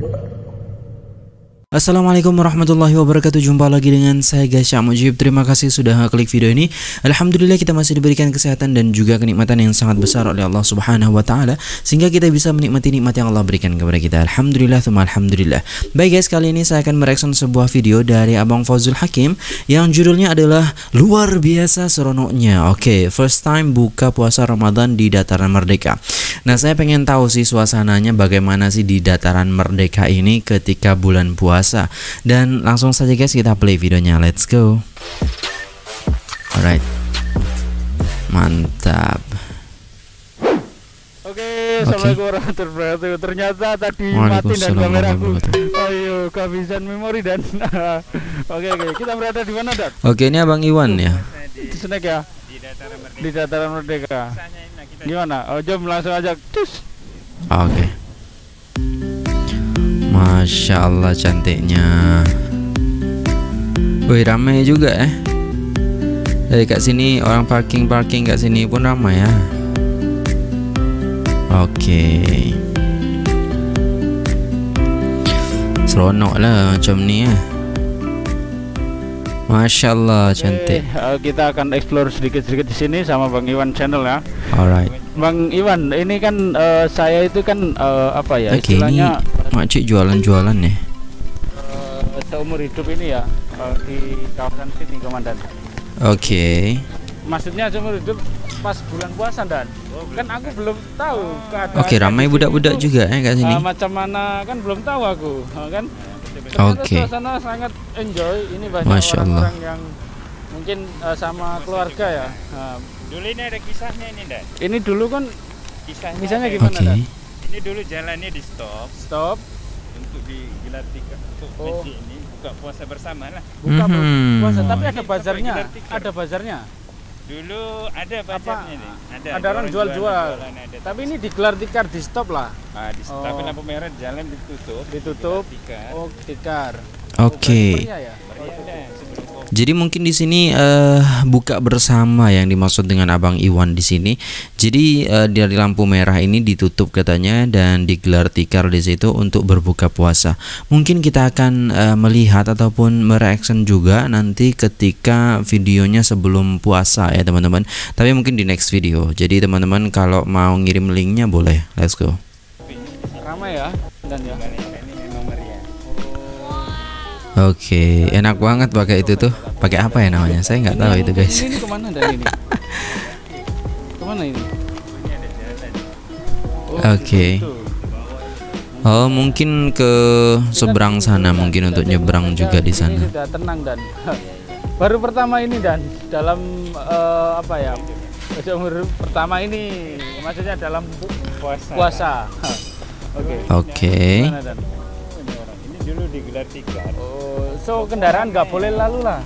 work. Assalamualaikum warahmatullahi wabarakatuh. Jumpa lagi dengan saya Gasya Mujib. Terima kasih sudah klik video ini. Alhamdulillah kita masih diberikan kesehatan dan juga kenikmatan yang sangat besar oleh Allah subhanahu wa ta'ala Sehingga kita bisa menikmati nikmat yang Allah berikan kepada kita. Alhamdulillah thumma Alhamdulillah. Baik guys kali ini saya akan mereaction sebuah video dari Abang Fazul Hakim Yang judulnya adalah Luar biasa seronoknya. Oke first time buka puasa Ramadan di dataran merdeka. Nah saya pengen tahu sih suasananya bagaimana sih di dataran merdeka ini ketika bulan puasa puasa dan langsung saja guys kita play videonya let's go alright mantap Oke, Assalamualaikum warahmatullahi wabarakatuh. Ternyata tadi mati dan kameraku. Ayo, kehabisan memori dan Oke, oke. Kita berada di mana, Dan? Oke, ini Abang Iwan ya. Di Snack ya? Di dataran merdeka. Di dataran merdeka. Gimana? Oh, jom langsung aja. Cus. Oke. Masya Allah cantiknya Wih ramai juga eh Dari kat sini orang parking-parking kat sini pun ramai ya Oke Seronok lah macam ni ya Masya Allah cantik. uh, kita akan explore sedikit-sedikit di sini sama Bang Iwan channel ya. Alright. Bang Iwan, ini kan uh, saya itu kan uh, apa ya okay, istilahnya ini makcik jualan-jualan nih. Uh, seumur hidup ini ya uh, di kawasan sini komandan. Oke. Okay. Maksudnya seumur hidup pas bulan puasa dan oh, kan aku belum tahu Oke, okay, ramai budak-budak juga ya kat sini. Uh, macam mana kan belum tahu aku, uh, kan Oke. Okay. Suasana sangat enjoy. Ini banyak orang-orang yang mungkin uh, sama keluarga ya. Uh, dulu ini ada kisahnya ini, Dan. Ini dulu kan kisahnya, kisahnya gimana, okay. Dan? Ini dulu jalannya di stop. Stop. Untuk digelar tiket untuk oh. ini buka puasa bersama lah. Buka mm -hmm. puasa, tapi ada bazarnya. Ada bazarnya. Dulu ada bazarnya nih. Ada, ada orang jual-jual. Tapi ini digelar tikar di stop lah. Ah, di stop. Oh. Tapi lampu merah jalan ditutup. Ditutup. Tikar. Oh, tikar. Oke. Okay. Ya? Jadi mungkin di sini uh, buka bersama yang dimaksud dengan Abang Iwan di sini. Jadi uh, dari lampu merah ini ditutup katanya dan digelar tikar di situ untuk berbuka puasa. Mungkin kita akan uh, melihat ataupun mereaction juga nanti ketika videonya sebelum puasa ya teman-teman. Tapi mungkin di next video. Jadi teman-teman kalau mau ngirim linknya boleh. Let's go. Ramai ya dan ya. Oke, okay. enak banget pakai itu tuh. Pakai apa ya namanya? Saya nggak tahu itu guys. Ini ke mana dan ini? Ke mana ini? Oke. Okay. Oh mungkin ke seberang sana mungkin untuk nyebrang juga di sana. Sudah tenang dan baru pertama ini dan dalam uh, apa ya umur pertama ini maksudnya dalam puasa. puasa. Oke. Oke. Okay dulu digelar tiga. Oh, so kendaraan nggak boleh lalu lah.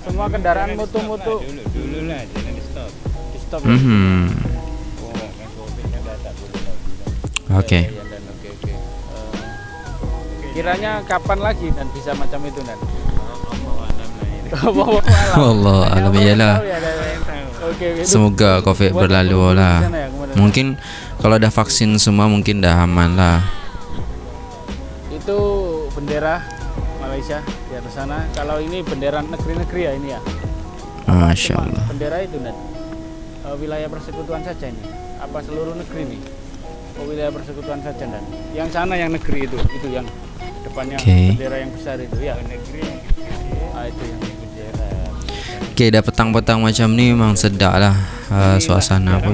Semua kendaraan mutu-mutu. Dulu, dulu lah, jangan di stop. Di stop. Mm -hmm. Oke. Okay. Ya, kiranya kapan lagi dan bisa macam itu dan? Allah alam iyalah. Semoga covid berlalu lah. Ya, mungkin kalau ada vaksin semua mungkin dah aman lah. Itu bendera Malaysia di atas sana. Kalau ini bendera negeri-negeri ya ini ya. Masya Allah. Bendera itu dan uh, wilayah persekutuan saja ini. Apa seluruh negeri nih? Oh, wilayah persekutuan saja dan yang sana yang negeri itu itu yang depannya okay. bendera yang besar itu ya negeri ah, itu yang. Oke, ada petang-petang macam ni memang sedap lah uh, suasana pun.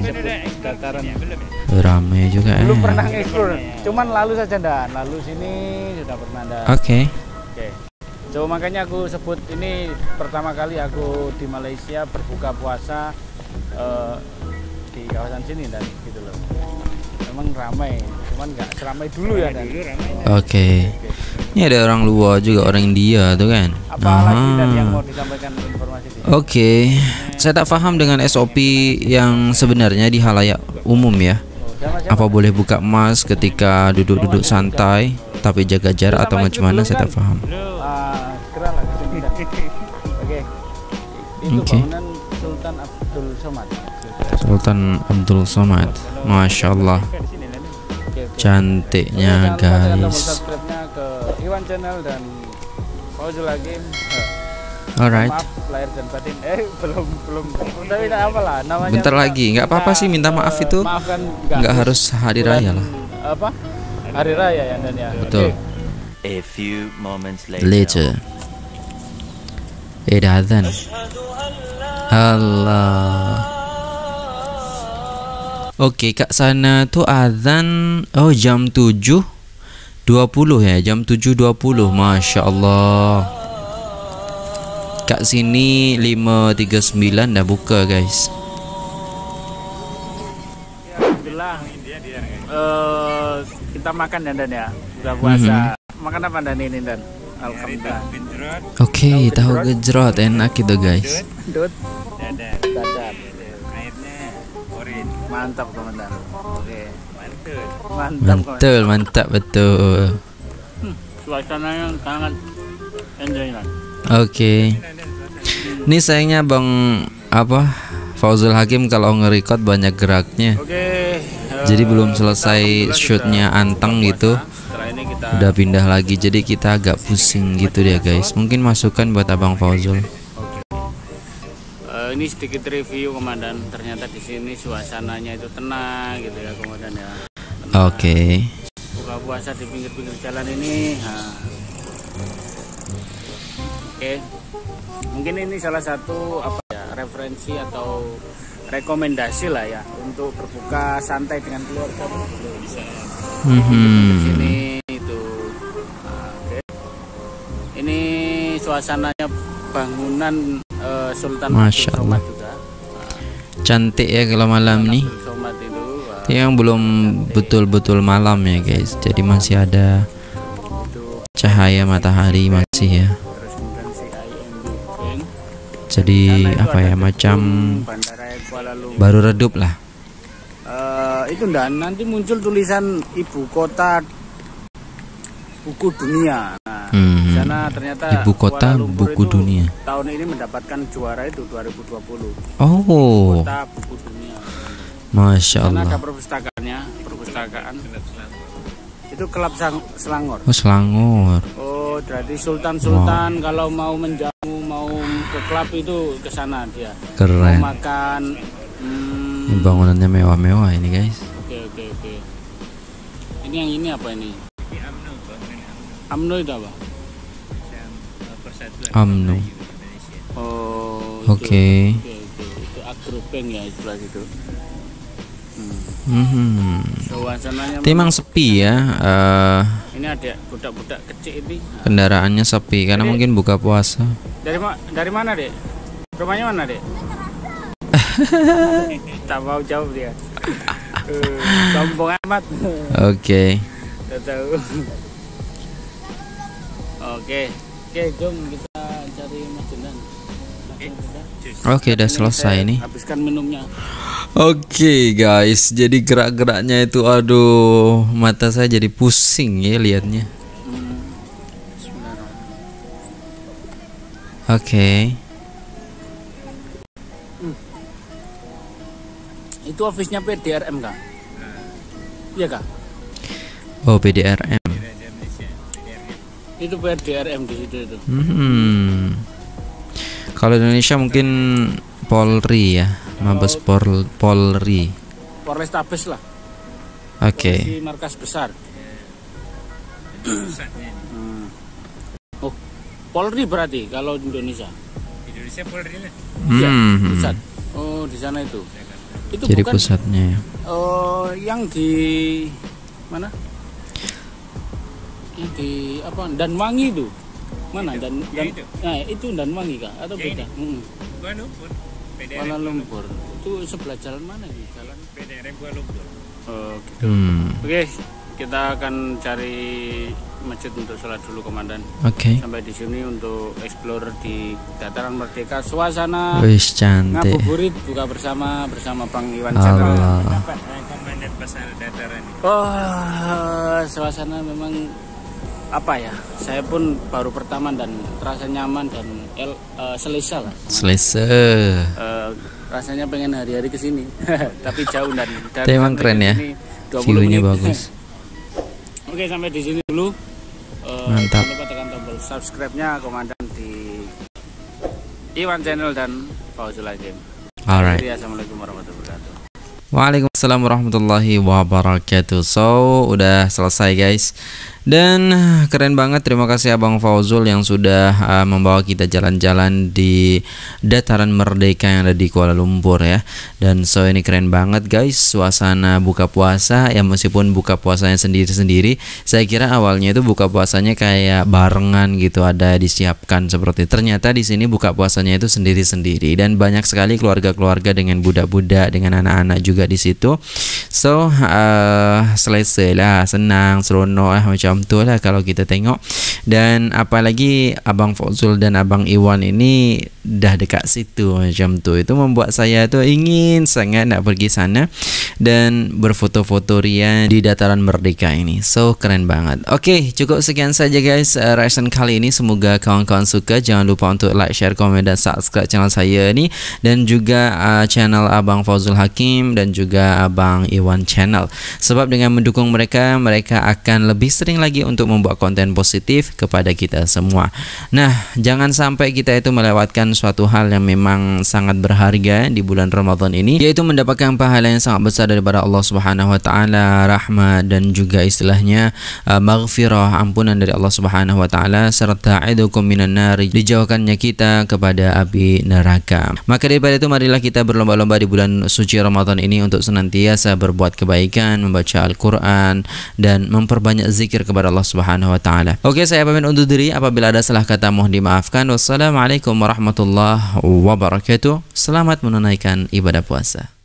Ramai juga eh. Belum pernah ngeksplor, cuman lalu saja dan lalu sini sudah pernah dan. Oke. Okay. Oke. Okay. So makanya aku sebut ini pertama kali aku di Malaysia berbuka puasa uh, di kawasan sini dan gitu loh. Memang ramai, cuman nggak seramai dulu ya dan. Oke. Okay. Ini ada orang luar juga orang India tuh kan. Apa lagi dan yang mau disampaikan informasi Oke. Okay. Saya tak paham dengan SOP yang sebenarnya di halayak umum ya. Apa boleh buka emas ketika duduk-duduk santai tapi jaga jarak atau macam mana saya tak faham. Oke. Sultan Abdul Somad. Sultan Abdul Somad. Masya Allah. Cantiknya guys. subscribe-nya ke Iwan Channel dan Fauzul Hakim. Eh, Alright. Maaf lahir dan batin. Eh belum belum udah tidak apa lah namanya. Bentar lagi, nggak apa-apa sih minta maaf eh, itu. Maafkan Nggak harus hari raya lah. Apa? Hari raya ya dan ya. Betul. A few moments later. Later. Eh dah. Allah. Oke, Kak sana tuh azan oh jam 7 20 ya, jam 7.20. Masya Allah. Kak sini 5.39 dah buka, guys. Eh kita makan dan dan ya. Buka puasa. Makan apa dan ini dan? Alhamdulillah. Oke, tahu gejrot enak itu, guys. Dut, dadar, dadar. Mantap komandan. Oke. mantul. Mantap. komandan. Betul, mantap betul. Suasananya sangat enjoy lah. Oke. Ini sayangnya Bang apa Fauzul Hakim kalau nge-record banyak geraknya. Oke. eh, Jadi belum kita selesai shootnya anteng gitu. Udah pindah lagi jadi kita agak pusing gitu dia guys. Mungkin masukan buat Abang Fauzul. Ini sedikit review komandan. Ternyata di sini suasananya itu tenang gitu ya komandan ya. Oke. Buka puasa di pinggir-pinggir jalan ini. nah. Oke. Mungkin ini salah satu apa ya referensi atau rekomendasi lah ya untuk berbuka santai dengan keluarga bisa Mhm. sini itu Nah, oke. ini suasananya bangunan eh, Sultan Masya Allah. juga Cantik ya kalau malam nih. Wah, Yang belum betul-betul malam ya guys. Jadi masih ada cahaya matahari masih ya. Jadi apa ya macam baru redup lah. Eh, itu dan nanti muncul tulisan ibu kota buku dunia nah, Mhm. Di sana ternyata Ibu kota buku dunia. tahun ini mendapatkan juara itu 2020 Oh, kota buku dunia masya Karena ada Allah. perpustakaannya, perpustakaan. Itu kelab Sang- Selangor. Oh Selangor. Oh, berarti sultan-sultan kalau mau menjamu, mau ke klub itu ke sana dia. Mau Keren. makan. Hmm, bangunannya mewah-mewah ini guys. Oke, oke, oke. Ini yang ini apa ini? AMNO itu apa? Uh, Indonesia. Oh, itu. Oke. Oke, oke. Itu Agrobank ya sebelah situ. Hmm. Mhm. Suasananya Tapi emang sepi ya. eh, ini ada budak-budak kecil ini. Kendaraannya sepi karena Jadi- mungkin buka puasa. Dari ma dari mana, Dek? Rumahnya mana, Dek? tak mau jawab dia. Eh, Sombong amat. Oke. Tahu. Oke. Oke, jom kita cari Mas Jendan. Oke, udah selesai nih. Habiskan minumnya. Oke guys, jadi gerak-geraknya itu aduh, mata saya jadi pusing ya liatnya. Bismillahirrahmanirrahim. Oke. Itu office-nya PDRM, Kak? Iya, Kak? Oh, PDRM. Itu PDRM di situ itu. Hmm. Kalau Indonesia mungkin Polri ya, Mabes Pol Polri. Polrestabes lah. Oke. Di markas besar. Hmm. Oh, Polri berarti kalau di Indonesia. Indonesia Polri lah. Iya, Hmm. pusat. Oh, di sana itu. Itu Jadi bukan pusatnya. ya. oh yang di mana? Di apa? Danwangi itu. Mana? Dan, dan itu. Nah, itu Danwangi Kak atau Yang beda? Mm. Kuala Lumpur. PDRM Kuala Lumpur. Itu sebelah jalan mana nih? Jalan PDRM Kuala Lumpur. Oh, gitu. Hmm. Oke, kita akan cari masjid untuk sholat dulu komandan. Oke. Sampai di sini untuk explore di dataran merdeka. Suasana Wis cantik. ngabuburit buka bersama bersama Bang Iwan Chandra. Eh? Oh, suasana memang apa ya? Saya pun baru pertama dan terasa nyaman dan el, eh, selesa lah. Selesai. Eh, rasanya pengen hari-hari ke sini, tapi jauh dan dari Tapi emang keren ke ya. sini 20 View-nya bagus. Oke, sampai di sini dulu. Uh, Mantap. Jangan lupa tekan tombol subscribe-nya komandan di Iwan Channel dan Fauzul Hakim. Alright. Jadi, Assalamualaikum warahmatullahi wabarakatuh. Waalaikumsalam warahmatullahi wabarakatuh. So, udah selesai guys. Dan keren banget terima kasih Abang Fauzul yang sudah uh, membawa kita jalan-jalan di dataran merdeka yang ada di Kuala Lumpur ya. Dan so ini keren banget guys suasana buka puasa ya meskipun buka puasanya sendiri-sendiri. Saya kira awalnya itu buka puasanya kayak barengan gitu ada disiapkan seperti ternyata di sini buka puasanya itu sendiri-sendiri dan banyak sekali keluarga-keluarga dengan budak-budak dengan anak-anak juga di situ. So uh, selesai lah senang seronok lah macam macam tu lah kalau kita tengok. Dan apalagi Abang Fauzul dan Abang Iwan ini dah dekat situ macam tu. Itu membuat saya tu ingin sangat nak pergi sana dan berfoto-foto ria di dataran merdeka ini. So keren banget. Ok cukup sekian saja guys uh, reaction kali ini. Semoga kawan-kawan suka. Jangan lupa untuk like share komen dan subscribe channel saya ni. Dan juga uh, channel Abang Fauzul Hakim dan juga Abang Iwan channel. Sebab dengan mendukung mereka mereka akan lebih sering lagi untuk membuat konten positif kepada kita semua. Nah, jangan sampai kita itu melewatkan suatu hal yang memang sangat berharga di bulan Ramadan ini yaitu mendapatkan pahala yang sangat besar daripada Allah Subhanahu wa taala, rahmat dan juga istilahnya uh, maghfirah, ampunan dari Allah Subhanahu wa taala serta idukum minan nar, dijauhkannya kita kepada api neraka. Maka daripada itu marilah kita berlomba-lomba di bulan suci Ramadan ini untuk senantiasa berbuat kebaikan, membaca Al-Qur'an dan memperbanyak zikir kepada Allah Subhanahu wa taala. Oke, saya pamit undur diri apabila ada salah kata mohon dimaafkan. Wassalamualaikum warahmatullahi wabarakatuh. Selamat menunaikan ibadah puasa.